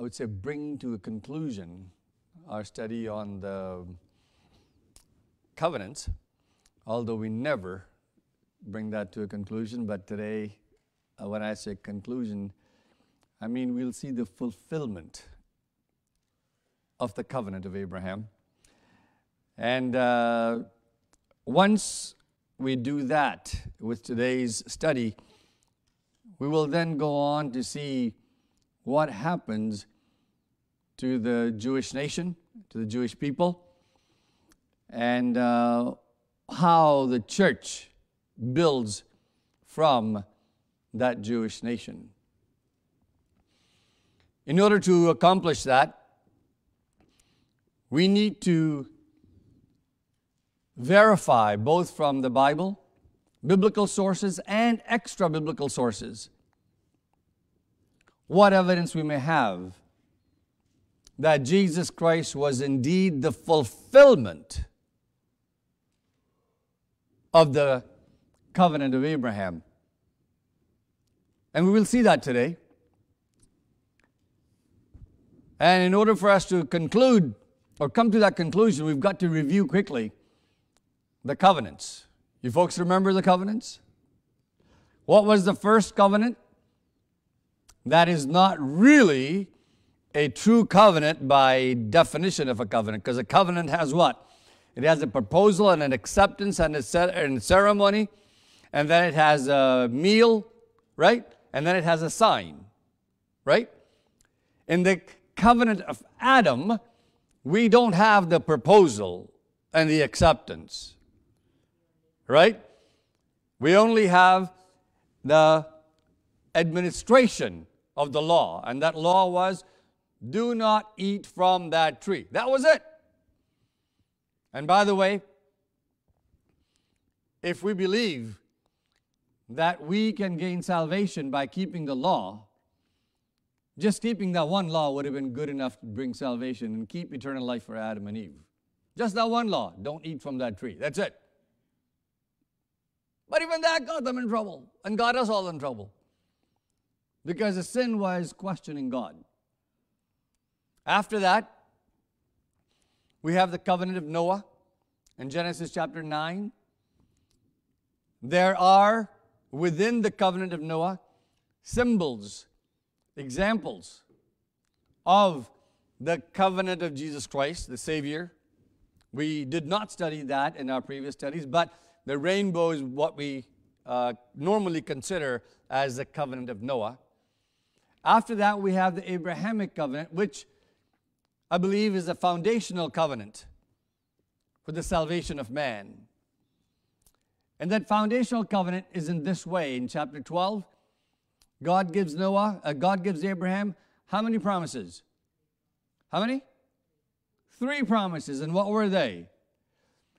I would say, bring to a conclusion our study on the covenants, although we never bring that to a conclusion. But today, uh, when I say conclusion, I mean we'll see the fulfillment of the covenant of Abraham. And uh, once we do that with today's study, we will then go on to see what happens to the Jewish nation, to the Jewish people, and uh, how the church builds from that Jewish nation. In order to accomplish that, we need to verify both from the Bible, biblical sources, and extra biblical sources what evidence we may have that Jesus Christ was indeed the fulfillment of the covenant of Abraham. And we will see that today. And in order for us to conclude or come to that conclusion, we've got to review quickly the covenants. You folks remember the covenants? What was the first covenant? That is not really a true covenant by definition of a covenant, because a covenant has what? It has a proposal and an acceptance and a, ceremony, and then it has a meal, right? And then it has a sign, right? In the covenant of Adam, we don't have the proposal and the acceptance, right? We only have the administration of the law, and that law was do not eat from that tree. That was it. And by the way, if we believe that we can gain salvation by keeping the law, just keeping that one law would have been good enough to bring salvation and keep eternal life for Adam and Eve. Just that one law don't eat from that tree. That's it. But even that got them in trouble and got us all in trouble because the sin was questioning God. After that, we have the covenant of Noah in Genesis chapter 9. There are within the covenant of Noah symbols examples of the covenant of Jesus Christ, the Savior. We did not study that in our previous studies, but the rainbow is what we uh, normally consider as the covenant of Noah. After that, we have the Abrahamic covenant, which I believe is a foundational covenant for the salvation of man. And that foundational covenant is in this way in chapter 12 God gives Noah, uh, God gives Abraham how many promises? How many? Three promises. And what were they?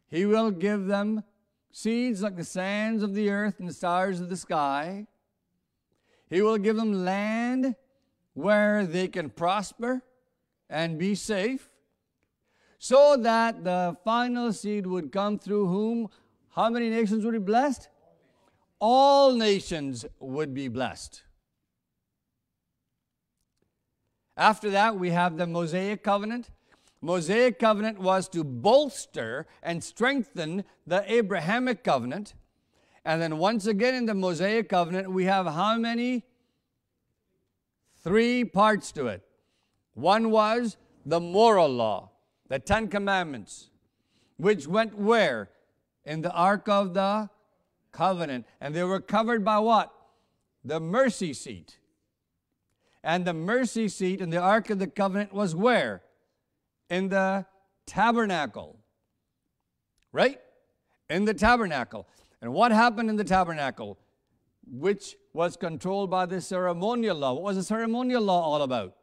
He will give them seeds like the sands of the earth and the stars of the sky. He will give them land where they can prosper and be safe, so that the final seed would come through whom how many nations would be blessed? All nations would be blessed. After that, we have the Mosaic covenant. Mosaic covenant was to bolster and strengthen the Abrahamic covenant. And then once again in the Mosaic covenant, we have how many? Three parts to it. One was the moral law, the Ten Commandments, which went where? In the Ark of the Covenant. And they were covered by what? The mercy seat. And the mercy seat in the Ark of the Covenant was where? In the tabernacle. Right? In the tabernacle. And what happened in the tabernacle? Which was controlled by the ceremonial law. What was the ceremonial law all about?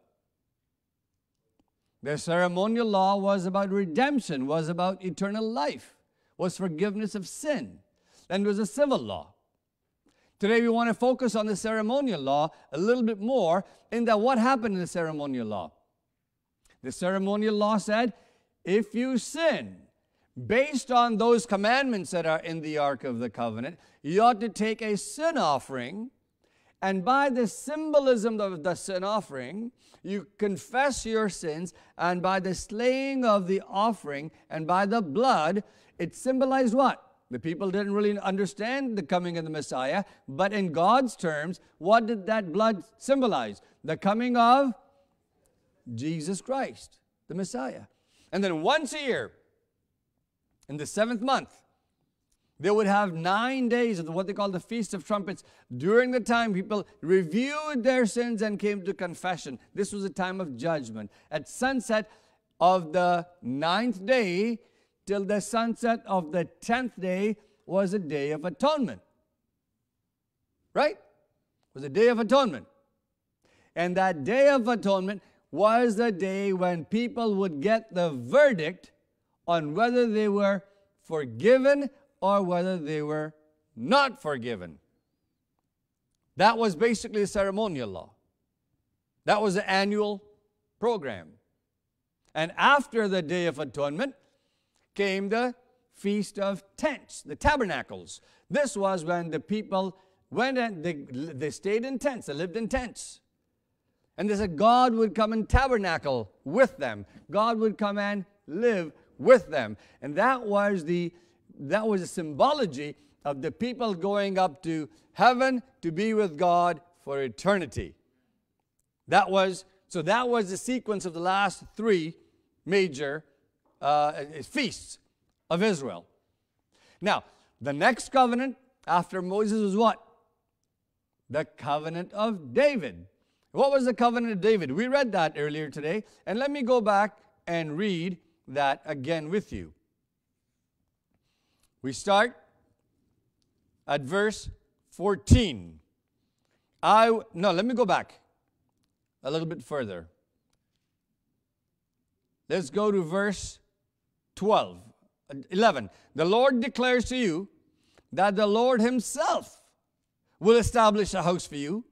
The ceremonial law was about redemption, was about eternal life, was forgiveness of sin, and was a civil law. Today we want to focus on the ceremonial law a little bit more in that what happened in the ceremonial law? The ceremonial law said, if you sin based on those commandments that are in the Ark of the Covenant, you ought to take a sin offering And by the symbolism of the sin offering, you confess your sins, and by the slaying of the offering and by the blood, it symbolized what? The people didn't really understand the coming of the Messiah, but in God's terms, what did that blood symbolize? The coming of Jesus Christ, the Messiah. And then once a year, in the seventh month, they would have nine days of what they call the Feast of Trumpets. During the time, people reviewed their sins and came to confession. This was a time of judgment. At sunset of the ninth day till the sunset of the tenth day was a day of atonement. Right? Was a day of atonement. And that day of atonement was the day when people would get the verdict on whether they were forgiven or whether they were not forgiven. That was basically a ceremonial law. That was the annual program. And after the Day of Atonement came the Feast of Tents, the tabernacles. This was when the people went and they, they stayed in tents, they lived in tents. And they said God would come and tabernacle with them. God would come and live with them. And that was the that was a symbology of the people going up to heaven to be with God for eternity. That was so that was the sequence of the last three major uh, feasts of Israel. Now, the next covenant after Moses was what? The covenant of David. What was the covenant of David? We read that earlier today, and let me go back and read that again with you. We start at verse 14. I no, let me go back a little bit further. Let's go to verse 12. 11. The Lord declares to you that the Lord himself will establish a house for you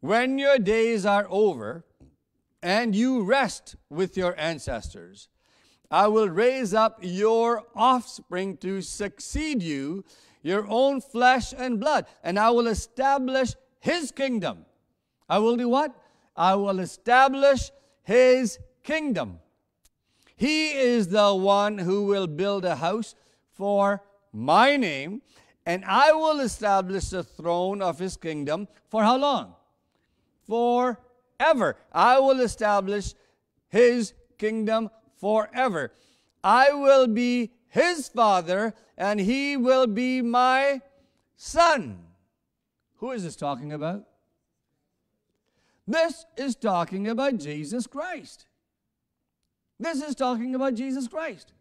when your days are over and you rest with your ancestors. I will raise up your offspring to succeed you, your own flesh and blood, and I will establish his kingdom. I will do what? I will establish his kingdom. He is the one who will build a house for my name, and I will establish the throne of his kingdom for how long? Forever. I will establish his kingdom forever. I will be his father, and he will be my son. Who is this talking about? This is talking about Jesus Christ. This is talking about Jesus Christ.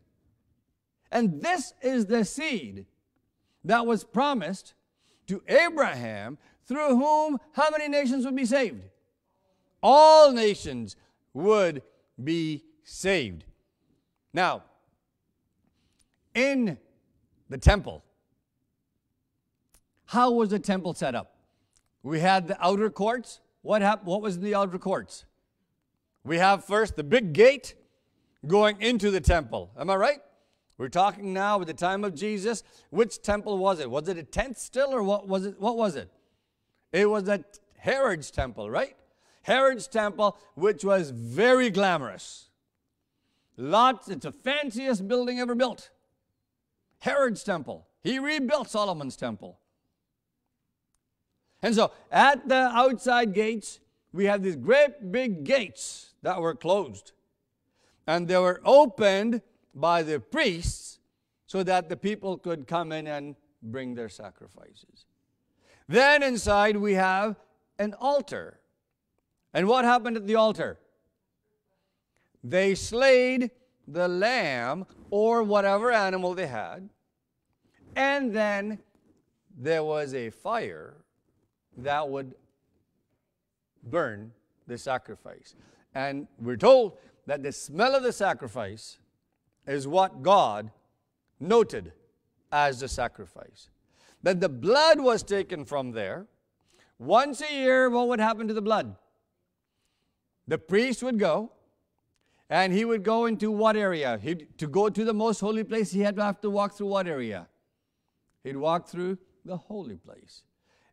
And this is the seed that was promised to Abraham, through whom how many nations would be saved? All nations would be saved. Now, in the temple, how was the temple set up? We had the outer courts. What, happened? what was in the outer courts? We have first the big gate going into the temple. Am I right? We're talking now at the time of Jesus. Which temple was it? Was it a tent still, or what was it? What was it? It was a Herod's temple, right? Herod's temple, which was very glamorous. Lots, it's the fanciest building ever built. Herod's temple. He rebuilt Solomon's temple. And so at the outside gates, we have these great big gates that were closed. And they were opened by the priests so that the people could come in and bring their sacrifices. Then inside we have an altar. And what happened at the altar? They slayed the lamb or whatever animal they had, and then there was a fire that would burn the sacrifice. And we're told that the smell of the sacrifice is what God noted as the sacrifice. That the blood was taken from there. Once a year, what would happen to the blood? The priest would go and he would go into what area? He'd, to go to the most holy place, he had to have to walk through what area? He'd walk through the holy place.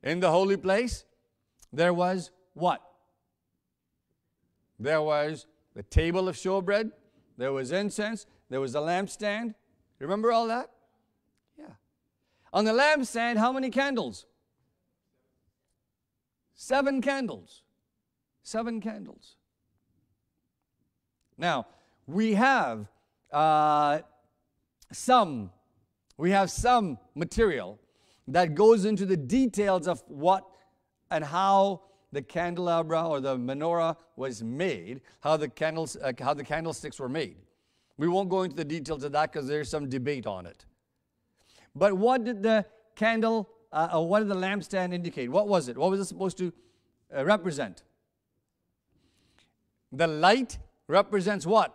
In the holy place, there was what? There was the table of showbread, there was incense, there was a lampstand. Remember all that? Yeah. On the lampstand, how many candles? Seven candles. Seven candles. Now, we have uh, some, we have some material that goes into the details of what and how the candelabra or the menorah was made, how the candles, uh, how the candlesticks were made. We won't go into the details of that because there's some debate on it. But what did the candle, uh, or what did the lampstand indicate? What was it? What was it supposed to uh, represent? The light represents what?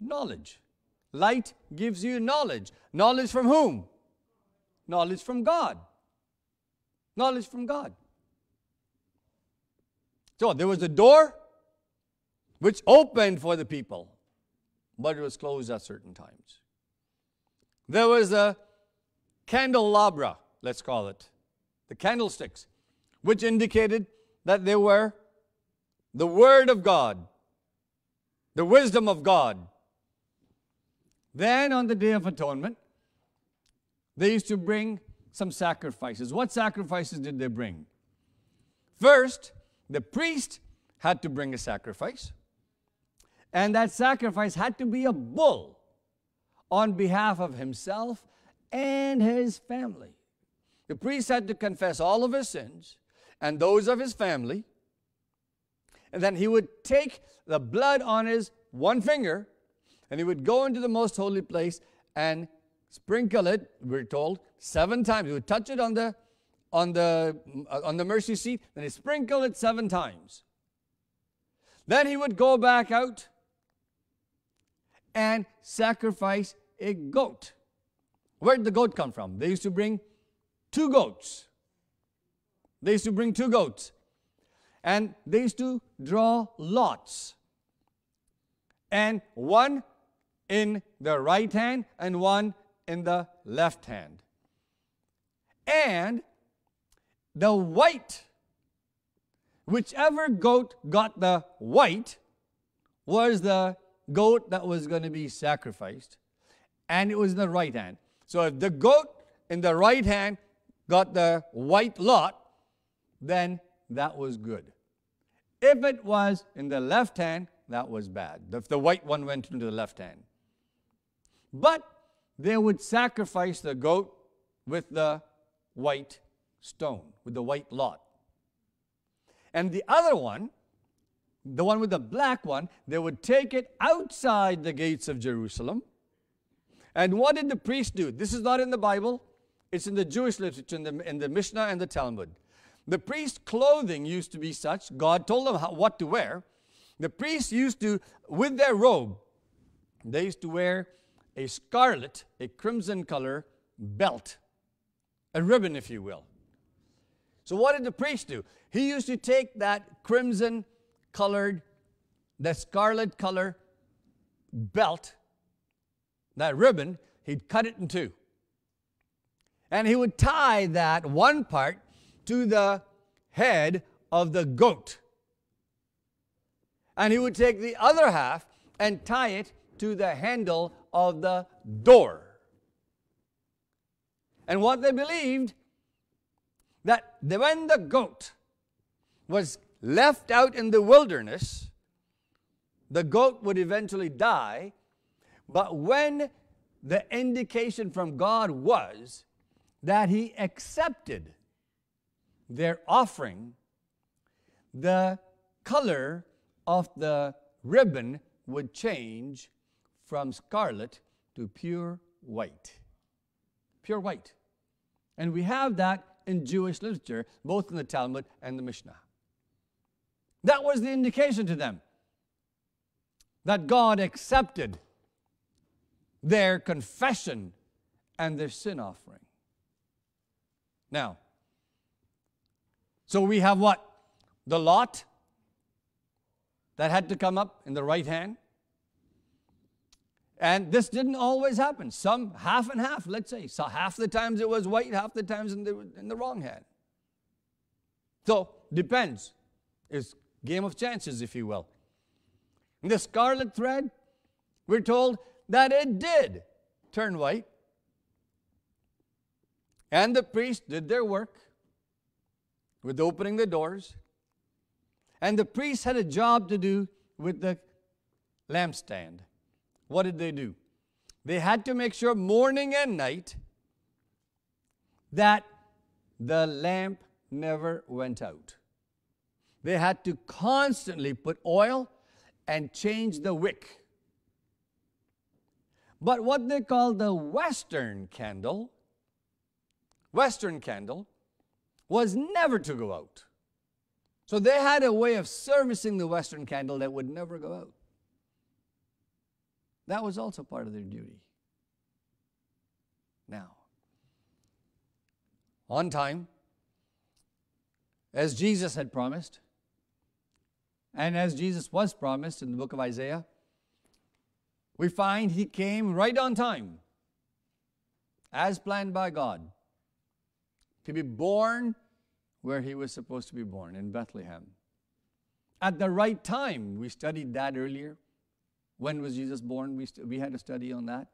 Knowledge. Light gives you knowledge. Knowledge from whom? Knowledge from God. Knowledge from God. So there was a door which opened for the people, but it was closed at certain times. There was a candelabra, let's call it, the candlesticks, which indicated that they were the Word of God, the wisdom of God. Then on the Day of Atonement, they used to bring some sacrifices. What sacrifices did they bring? First, the priest had to bring a sacrifice, and that sacrifice had to be a bull on behalf of himself and his family. The priest had to confess all of his sins and those of his family, and then he would take the blood on his one finger and he would go into the most holy place and sprinkle it, we're told, seven times. He would touch it on the on the uh, on the mercy seat, then he sprinkled it seven times. Then he would go back out and sacrifice a goat. Where did the goat come from? They used to bring two goats. They used to bring two goats. And they used to draw lots. And one in the right hand and one in the left hand. And the white, whichever goat got the white, was the goat that was going to be sacrificed. And it was in the right hand. So if the goat in the right hand got the white lot, then that was good. If it was in the left hand, that was bad. If the white one went into the left hand. But they would sacrifice the goat with the white stone, with the white lot. And the other one, the one with the black one, they would take it outside the gates of Jerusalem. And what did the priest do? This is not in the Bible, it's in the Jewish literature, in the, in the Mishnah and the Talmud. The priest's clothing used to be such, God told them how, what to wear. The priests used to, with their robe, they used to wear a scarlet, a crimson color belt, a ribbon, if you will. So, what did the priest do? He used to take that crimson colored, that scarlet color belt, that ribbon, he'd cut it in two. And he would tie that one part to the head of the goat. And he would take the other half and tie it to the handle of the door. And what they believed that when the goat was left out in the wilderness, the goat would eventually die. But when the indication from God was that He accepted their offering, the color of the ribbon would change from scarlet to pure white. Pure white. And we have that in Jewish literature, both in the Talmud and the Mishnah. That was the indication to them that God accepted their confession and their sin offering. Now, so we have what? The lot that had to come up in the right hand. And this didn't always happen. Some half and half, let's say. So half the times it was white, half the times in the, in the wrong hand. So, depends. It's game of chances, if you will. In the scarlet thread, we're told that it did turn white. And the priests did their work with opening the doors. And the priests had a job to do with the lampstand. What did they do? They had to make sure morning and night that the lamp never went out. They had to constantly put oil and change the wick. But what they call the Western candle, Western candle, was never to go out. So they had a way of servicing the Western candle that would never go out. That was also part of their duty. Now, on time, as Jesus had promised, and as Jesus was promised in the book of Isaiah, we find he came right on time, as planned by God, to be born where he was supposed to be born, in Bethlehem. At the right time, we studied that earlier. When was Jesus born? We, st- we had a study on that.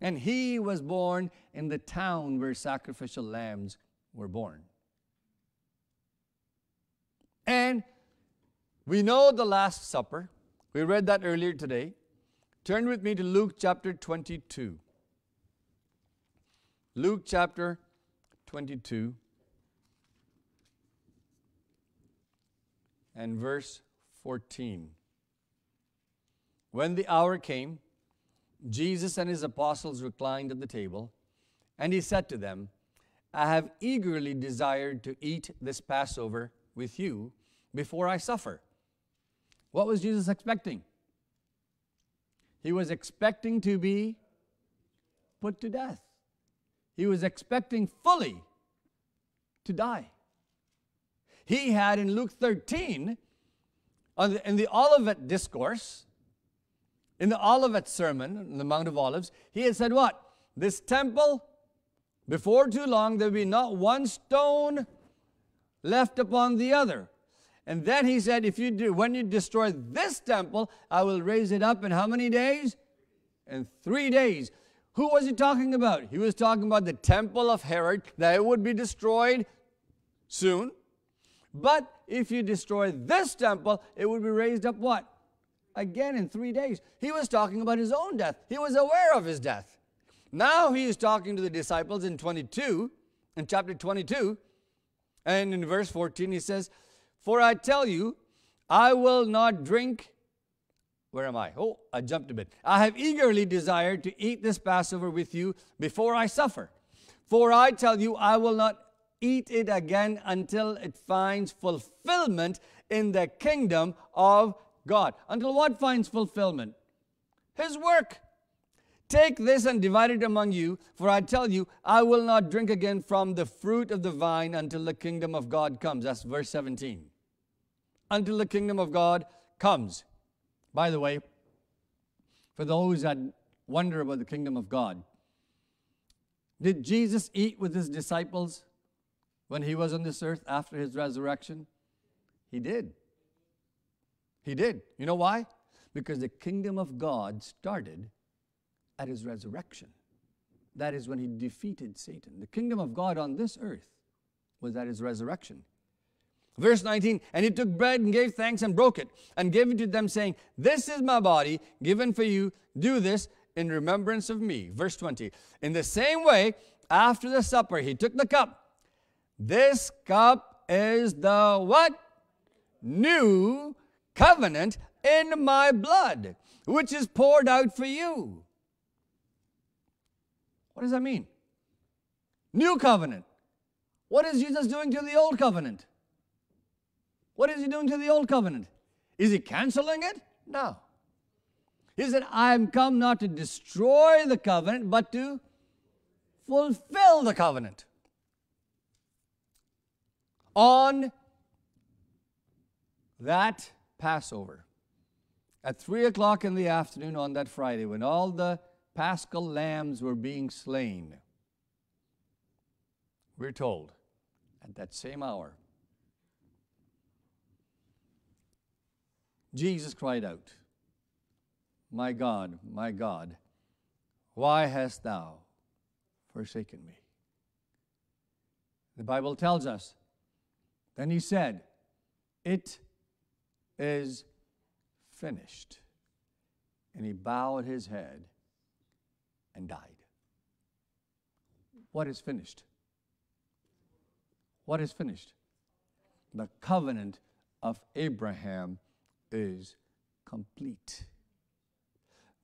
And he was born in the town where sacrificial lambs were born. And we know the Last Supper. We read that earlier today. Turn with me to Luke chapter 22. Luke chapter 22 and verse 14. When the hour came, Jesus and his apostles reclined at the table, and he said to them, I have eagerly desired to eat this Passover with you before I suffer. What was Jesus expecting? He was expecting to be put to death. He was expecting fully to die. He had in Luke 13, in the Olivet Discourse, in the Olivet Sermon, in the Mount of Olives, he had said, What? This temple, before too long, there will be not one stone left upon the other. And then he said, if you do, when you destroy this temple, I will raise it up in how many days? In three days. Who was he talking about? He was talking about the temple of Herod, that it would be destroyed soon. But if you destroy this temple, it would be raised up what? Again in three days. He was talking about his own death. He was aware of his death. Now he is talking to the disciples in 22, in chapter 22, and in verse 14 he says, for I tell you, I will not drink. Where am I? Oh, I jumped a bit. I have eagerly desired to eat this Passover with you before I suffer. For I tell you, I will not eat it again until it finds fulfillment in the kingdom of God. Until what finds fulfillment? His work. Take this and divide it among you, for I tell you, I will not drink again from the fruit of the vine until the kingdom of God comes. That's verse 17 until the kingdom of God comes. By the way, for those that wonder about the kingdom of God, did Jesus eat with his disciples when he was on this earth after his resurrection? He did. He did. You know why? Because the kingdom of God started at his resurrection. That is when he defeated Satan. The kingdom of God on this earth was at his resurrection. Verse 19, and he took bread and gave thanks and broke it and gave it to them, saying, This is my body given for you. Do this in remembrance of me. Verse 20, in the same way, after the supper, he took the cup. This cup is the what? New covenant in my blood, which is poured out for you. What does that mean? New covenant. What is Jesus doing to the old covenant? What is he doing to the old covenant? Is he canceling it? No. He said, I am come not to destroy the covenant, but to fulfill the covenant. On that Passover, at three o'clock in the afternoon on that Friday, when all the paschal lambs were being slain, we're told, At that same hour, Jesus cried out, My God, my God, why hast thou forsaken me? The Bible tells us, then he said, It is finished. And he bowed his head and died. What is finished? What is finished? The covenant of Abraham is complete.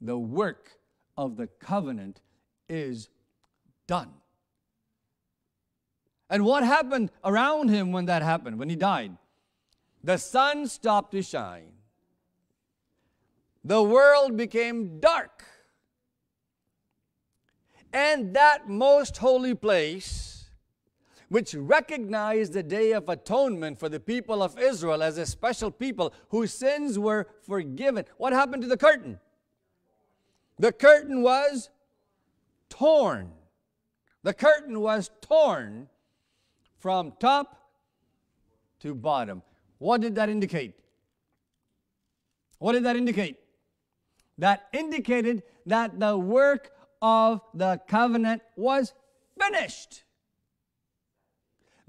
The work of the covenant is done. And what happened around him when that happened, when he died? The sun stopped to shine. The world became dark. And that most holy place, which recognized the day of atonement for the people of Israel as a special people whose sins were forgiven, what happened to the curtain? The curtain was torn. The curtain was torn from top to bottom. What did that indicate? What did that indicate? That indicated that the work of the covenant was finished.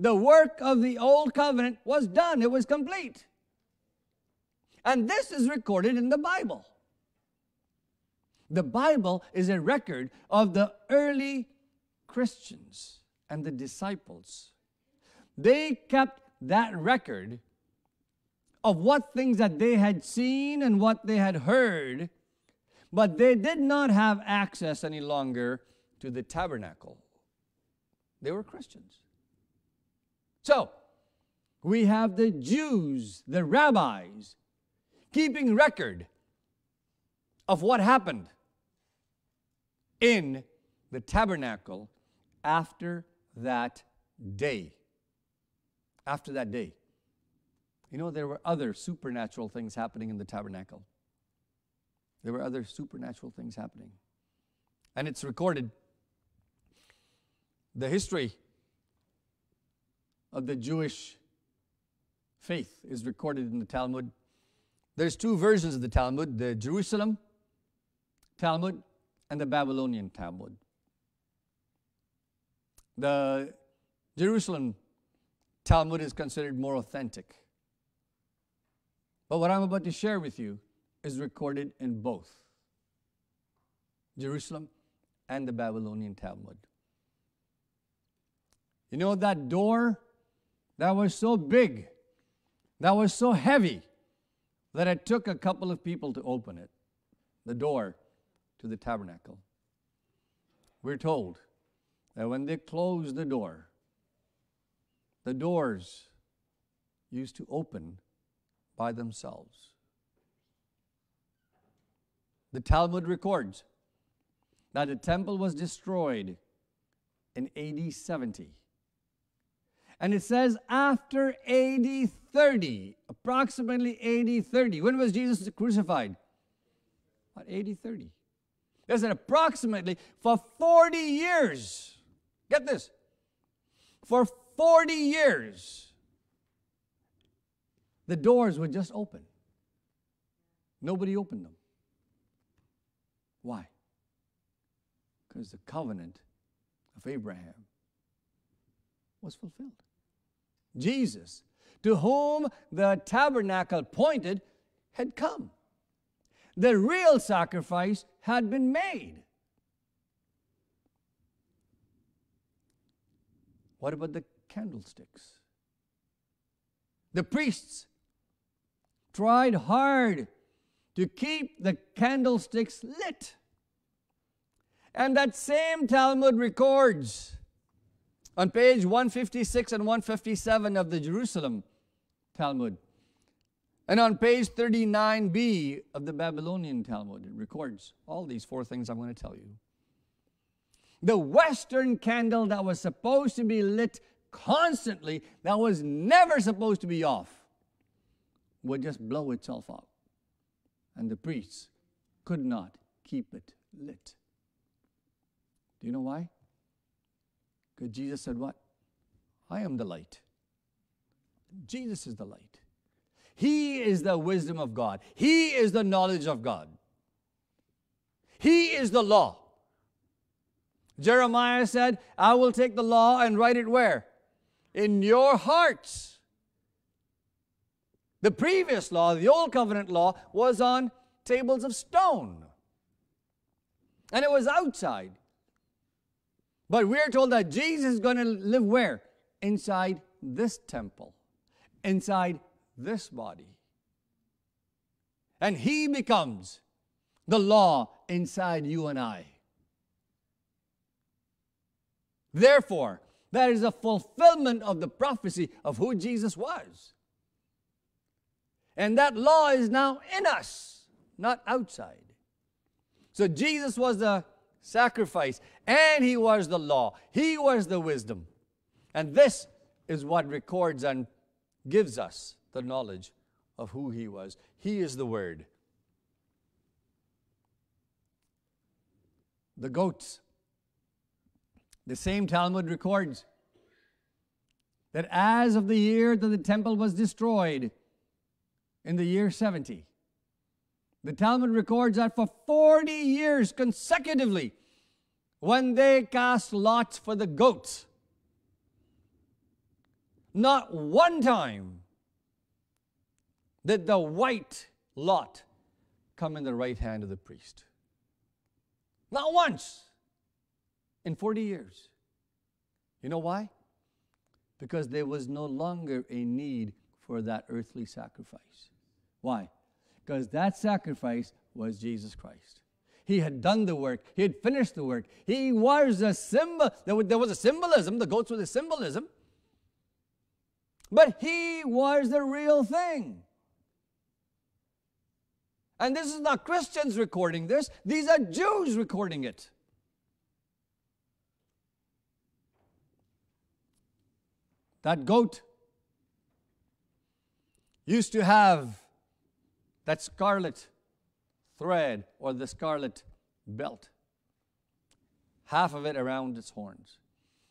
The work of the old covenant was done, it was complete. And this is recorded in the Bible. The Bible is a record of the early Christians and the disciples. They kept that record of what things that they had seen and what they had heard but they did not have access any longer to the tabernacle. They were Christians. So, we have the Jews, the rabbis, keeping record of what happened in the tabernacle after that day. After that day. You know, there were other supernatural things happening in the tabernacle. There were other supernatural things happening. And it's recorded. The history of the Jewish faith is recorded in the Talmud. There's two versions of the Talmud the Jerusalem Talmud and the Babylonian Talmud. The Jerusalem Talmud is considered more authentic. But what I'm about to share with you is recorded in both Jerusalem and the Babylonian Talmud. You know that door that was so big, that was so heavy, that it took a couple of people to open it, the door to the tabernacle. We're told that when they closed the door, the doors used to open by themselves. The Talmud records that the temple was destroyed in AD 70. And it says after AD 30, approximately AD 30. When was Jesus crucified? At AD 30. There's an approximately for 40 years. Get this. For 40 years, the doors were just open. Nobody opened them. Why? Because the covenant of Abraham was fulfilled. Jesus, to whom the tabernacle pointed, had come. The real sacrifice had been made. What about the candlesticks? The priests tried hard to keep the candlesticks lit. And that same Talmud records on page 156 and 157 of the Jerusalem Talmud. And on page 39b of the Babylonian Talmud, it records all these four things I'm going to tell you. The Western candle that was supposed to be lit constantly, that was never supposed to be off, would just blow itself out and the priests could not keep it lit. Do you know why? Because Jesus said, What? I am the light. Jesus is the light. He is the wisdom of God. He is the knowledge of God. He is the law. Jeremiah said, I will take the law and write it where? In your hearts. The previous law, the old covenant law, was on tables of stone. And it was outside. But we're told that Jesus is going to live where? Inside this temple, inside this body. And He becomes the law inside you and I. Therefore, that is a fulfillment of the prophecy of who Jesus was. And that law is now in us, not outside. So Jesus was the sacrifice and he was the law. He was the wisdom. And this is what records and gives us the knowledge of who he was. He is the Word. The goats. The same Talmud records that as of the year that the temple was destroyed, in the year 70, the Talmud records that for 40 years consecutively, when they cast lots for the goats, not one time did the white lot come in the right hand of the priest. Not once in 40 years. You know why? Because there was no longer a need for that earthly sacrifice. Why? Because that sacrifice was Jesus Christ. He had done the work. He had finished the work. He was a symbol. There was a symbolism. The goats were the symbolism. But he was the real thing. And this is not Christians recording this, these are Jews recording it. That goat used to have that scarlet thread or the scarlet belt, half of it around its horns,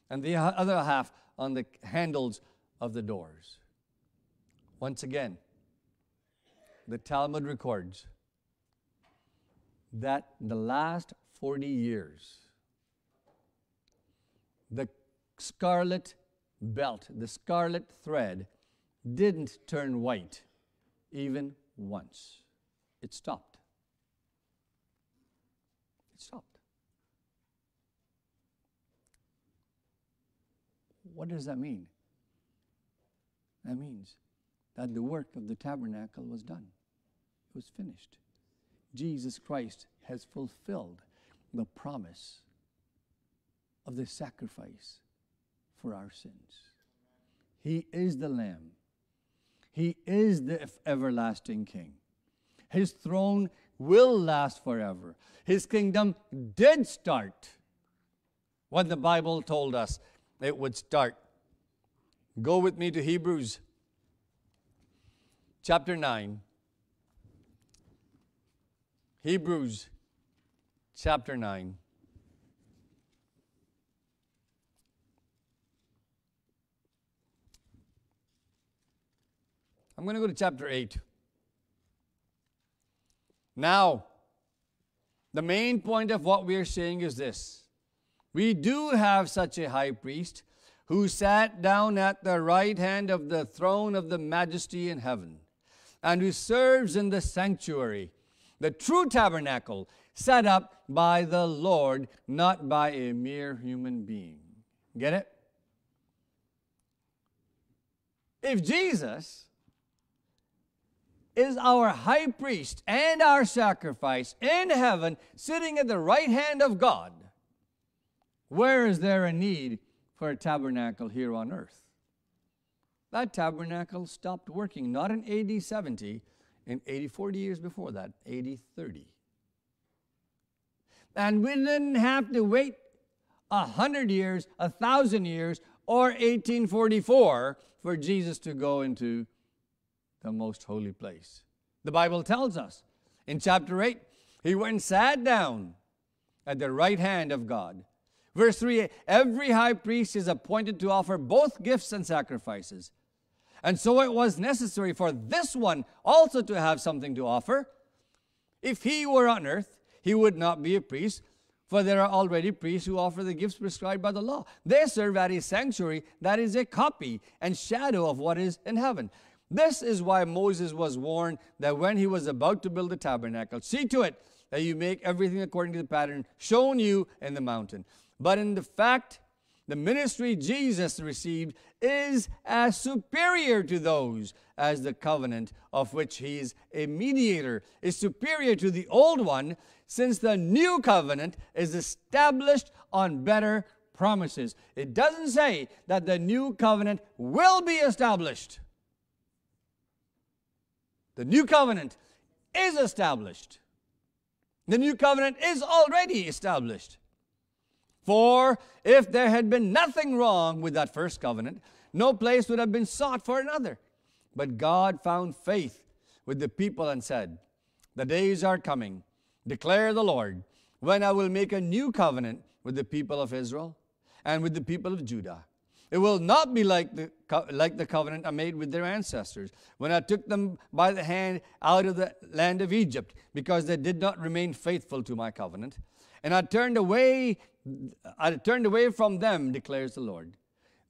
and the other half on the handles of the doors. Once again, the Talmud records that the last 40 years, the scarlet belt, the scarlet thread, didn't turn white even once. It stopped. It stopped. What does that mean? That means that the work of the tabernacle was done, it was finished. Jesus Christ has fulfilled the promise of the sacrifice for our sins. He is the Lamb he is the everlasting King. His throne will last forever. His kingdom did start when the Bible told us it would start. Go with me to Hebrews chapter 9. Hebrews chapter 9. I'm going to go to chapter 8. Now, the main point of what we are saying is this we do have such a high priest who sat down at the right hand of the throne of the majesty in heaven, and who serves in the sanctuary, the true tabernacle set up by the Lord, not by a mere human being. Get it? If Jesus is our high priest and our sacrifice in heaven, sitting at the right hand of God, where is there a need for a tabernacle here on earth? That tabernacle stopped working not in AD 70, in 80, 40 years before that, AD 30. And we didn't have to wait a hundred years, a thousand years, or 1844 for Jesus to go into the most holy place. The Bible tells us in chapter 8, he went and sat down at the right hand of God, Verse 3 Every high priest is appointed to offer both gifts and sacrifices. And so it was necessary for this one also to have something to offer. If he were on earth, he would not be a priest, for there are already priests who offer the gifts prescribed by the law. They serve at a sanctuary that is a copy and shadow of what is in heaven. This is why Moses was warned that when he was about to build the tabernacle, see to it that you make everything according to the pattern shown you in the mountain. But in the fact, the ministry Jesus received is as superior to those as the covenant of which he is a mediator is superior to the old one, since the new covenant is established on better promises. It doesn't say that the new covenant will be established. The new covenant is established. The new covenant is already established. For if there had been nothing wrong with that first covenant, no place would have been sought for another. But God found faith with the people and said, The days are coming, declare the Lord, when I will make a new covenant with the people of Israel and with the people of Judah. It will not be like the, like the covenant I made with their ancestors when I took them by the hand out of the land of Egypt, because they did not remain faithful to my covenant. And I turned away, I turned away from them, declares the Lord.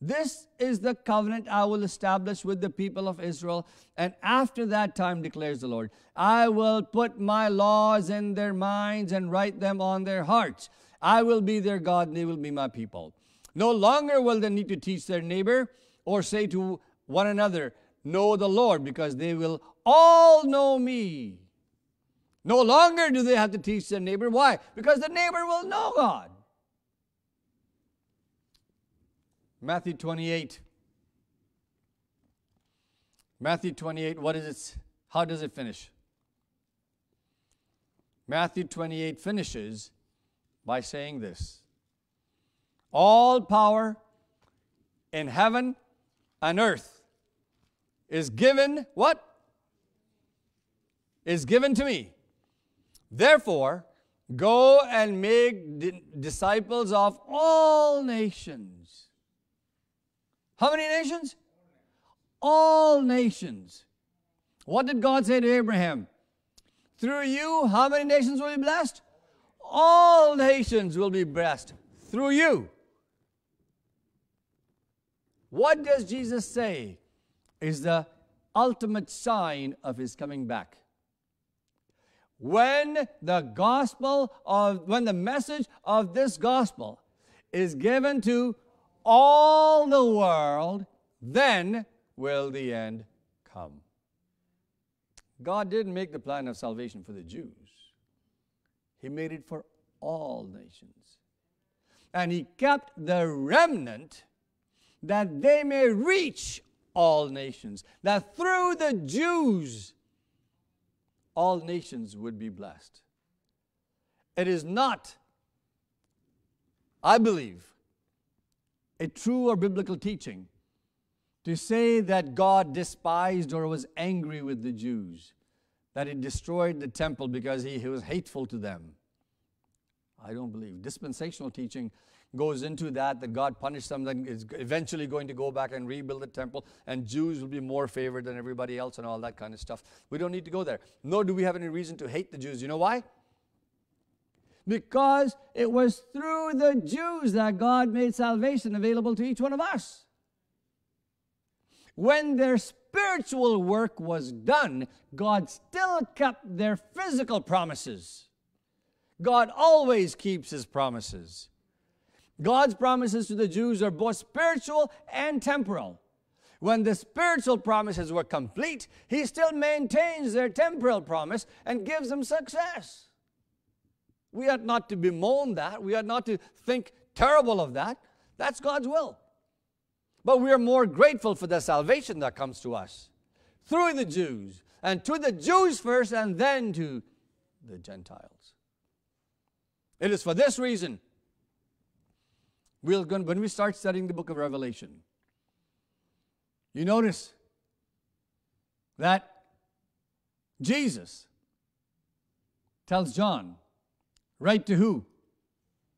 This is the covenant I will establish with the people of Israel. And after that time, declares the Lord, I will put my laws in their minds and write them on their hearts. I will be their God, and they will be my people. No longer will they need to teach their neighbor or say to one another, Know the Lord, because they will all know me. No longer do they have to teach their neighbor. Why? Because the neighbor will know God. Matthew 28. Matthew 28, what is it? How does it finish? Matthew 28 finishes by saying this All power in heaven and earth is given, what? Is given to me. Therefore, go and make disciples of all nations how many nations? All nations. What did God say to Abraham? Through you, how many nations will be blessed? All nations will be blessed through you. What does Jesus say is the ultimate sign of his coming back? When the gospel of, when the message of this gospel is given to all the world, then will the end come. God didn't make the plan of salvation for the Jews, He made it for all nations. And He kept the remnant that they may reach all nations, that through the Jews, all nations would be blessed. It is not, I believe, a true or biblical teaching to say that God despised or was angry with the Jews, that he destroyed the temple because he, he was hateful to them. I don't believe. Dispensational teaching goes into that, that God punished them, then is eventually going to go back and rebuild the temple, and Jews will be more favored than everybody else and all that kind of stuff. We don't need to go there. Nor do we have any reason to hate the Jews. You know why? because it was through the Jews that God made salvation available to each one of us. When their spiritual work was done, God still kept their physical promises. God always keeps his promises. God's promises to the Jews are both spiritual and temporal. When the spiritual promises were complete, he still maintains their temporal promise and gives them success. We ought not to bemoan that. We ought not to think terrible of that. That's God's will. But we are more grateful for the salvation that comes to us through the Jews, and to the Jews first, and then to the Gentiles. It is for this reason going, when we start studying the book of Revelation, you notice that Jesus tells John, Write to who?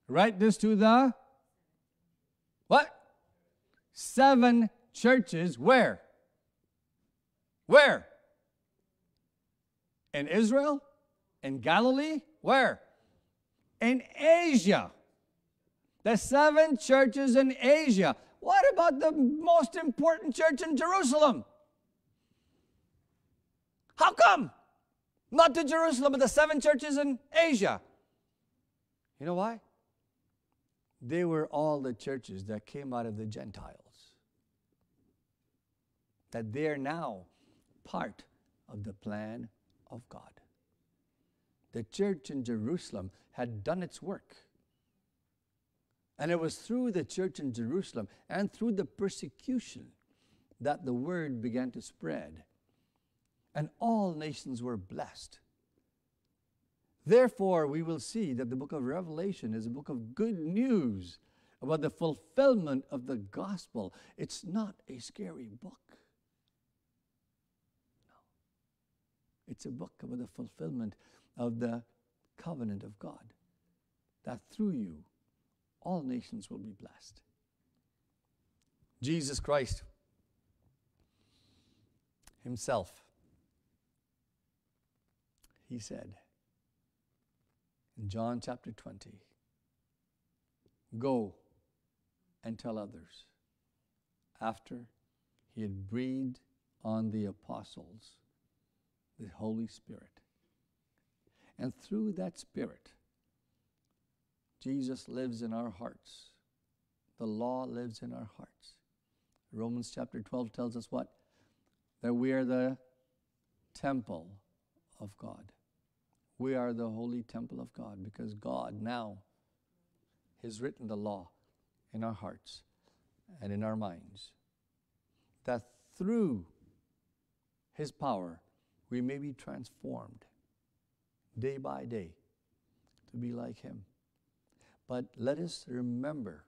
Write this to the what? seven churches where? Where? In Israel? In Galilee? Where? In Asia. The seven churches in Asia. What about the most important church in Jerusalem? How come? Not to Jerusalem, but the seven churches in Asia. You know why? They were all the churches that came out of the Gentiles. That they're now part of the plan of God. The church in Jerusalem had done its work. And it was through the church in Jerusalem and through the persecution that the word began to spread. And all nations were blessed. Therefore, we will see that the book of Revelation is a book of good news about the fulfillment of the gospel. It's not a scary book. No. It's a book about the fulfillment of the covenant of God, that through you, all nations will be blessed. Jesus Christ Himself, He said, in John chapter 20 Go and tell others. After he had breathed on the apostles the Holy Spirit. And through that Spirit, Jesus lives in our hearts. The law lives in our hearts. Romans chapter 12 tells us what? That we are the temple of God. We are the holy temple of God because God now has written the law in our hearts and in our minds. That through His power we may be transformed day by day to be like Him. But let us remember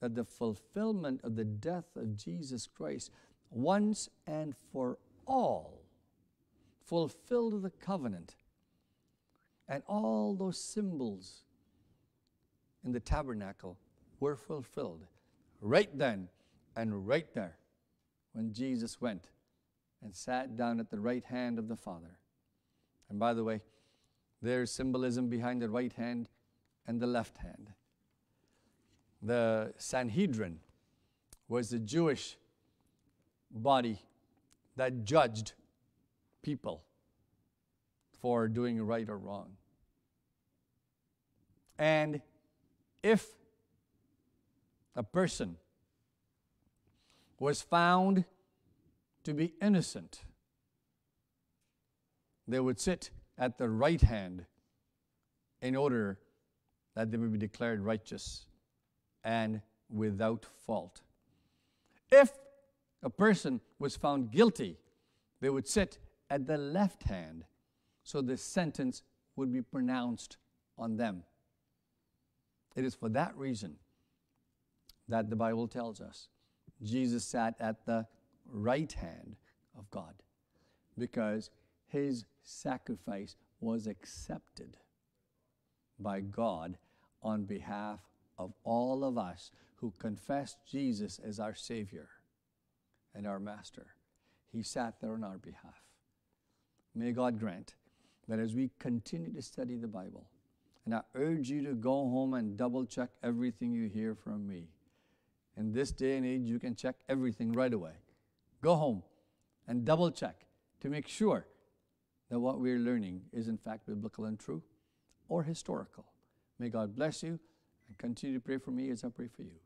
that the fulfillment of the death of Jesus Christ once and for all fulfilled the covenant and all those symbols in the tabernacle were fulfilled right then and right there when Jesus went and sat down at the right hand of the Father. And by the way, there's symbolism behind the right hand and the left hand. The Sanhedrin was the Jewish body that judged people for doing right or wrong. And if a person was found to be innocent, they would sit at the right hand in order that they would be declared righteous and without fault. If a person was found guilty, they would sit at the left hand so the sentence would be pronounced on them. It is for that reason that the Bible tells us Jesus sat at the right hand of God because his sacrifice was accepted by God on behalf of all of us who confess Jesus as our Savior and our Master. He sat there on our behalf. May God grant that as we continue to study the Bible, and I urge you to go home and double check everything you hear from me. In this day and age, you can check everything right away. Go home and double check to make sure that what we're learning is in fact biblical and true or historical. May God bless you and continue to pray for me as I pray for you.